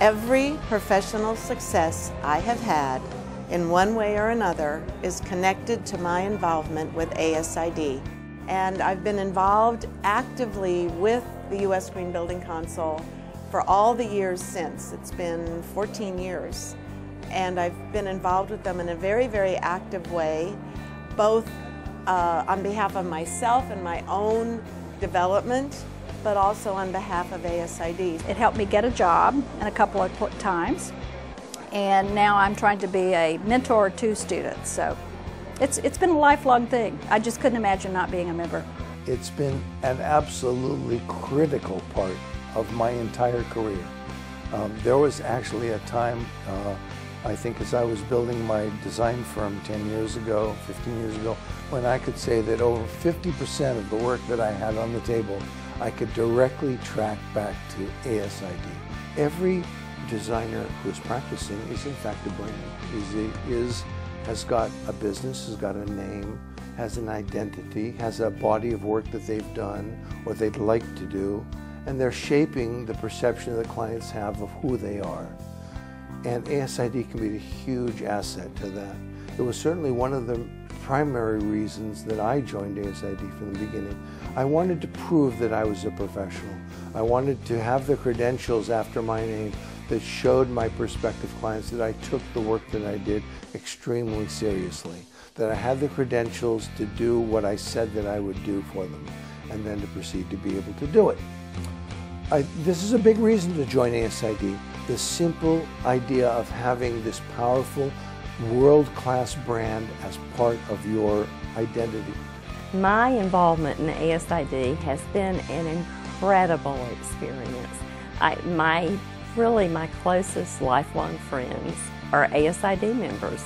Every professional success I have had in one way or another is connected to my involvement with ASID. And I've been involved actively with the U.S. Green Building Council for all the years since. It's been 14 years. And I've been involved with them in a very, very active way, both uh, on behalf of myself and my own development, but also on behalf of ASID. It helped me get a job in a couple of times, and now I'm trying to be a mentor to students. So it's, it's been a lifelong thing. I just couldn't imagine not being a member. It's been an absolutely critical part of my entire career. Um, there was actually a time, uh, I think as I was building my design firm 10 years ago, 15 years ago, when I could say that over 50% of the work that I had on the table, I could directly track back to ASID. Every designer who's practicing is in fact a brand, is, is has got a business, has got a name, has an identity, has a body of work that they've done or they'd like to do, and they're shaping the perception that clients have of who they are. And ASID can be a huge asset to that. It was certainly one of the primary reasons that I joined ASID from the beginning. I wanted to prove that I was a professional. I wanted to have the credentials after my name that showed my prospective clients that I took the work that I did extremely seriously, that I had the credentials to do what I said that I would do for them, and then to proceed to be able to do it. I, this is a big reason to join ASID. The simple idea of having this powerful, world-class brand as part of your identity. My involvement in ASID has been an incredible experience. I, my really my closest lifelong friends are ASID members.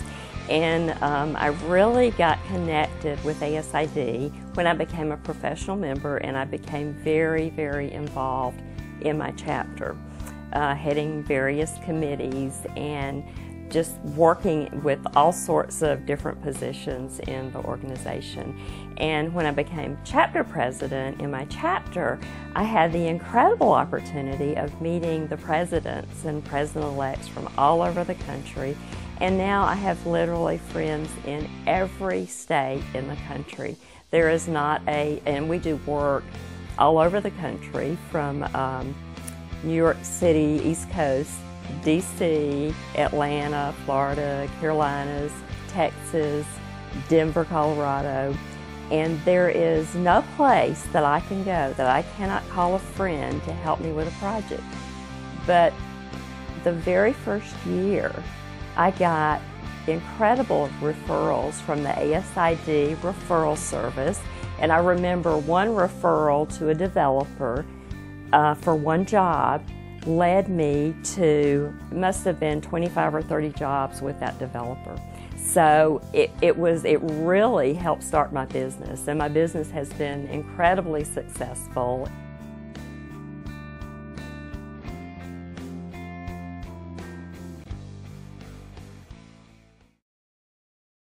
And um, I really got connected with ASID when I became a professional member and I became very, very involved in my chapter, uh, heading various committees and just working with all sorts of different positions in the organization. And when I became chapter president in my chapter, I had the incredible opportunity of meeting the presidents and president-elects from all over the country. And now I have literally friends in every state in the country. There is not a, and we do work all over the country from um, New York City, East Coast, DC, Atlanta, Florida, Carolinas, Texas, Denver, Colorado, and there is no place that I can go that I cannot call a friend to help me with a project. But the very first year, I got incredible referrals from the ASID referral service. And I remember one referral to a developer uh, for one job led me to, must have been 25 or 30 jobs with that developer. So it, it was, it really helped start my business and my business has been incredibly successful.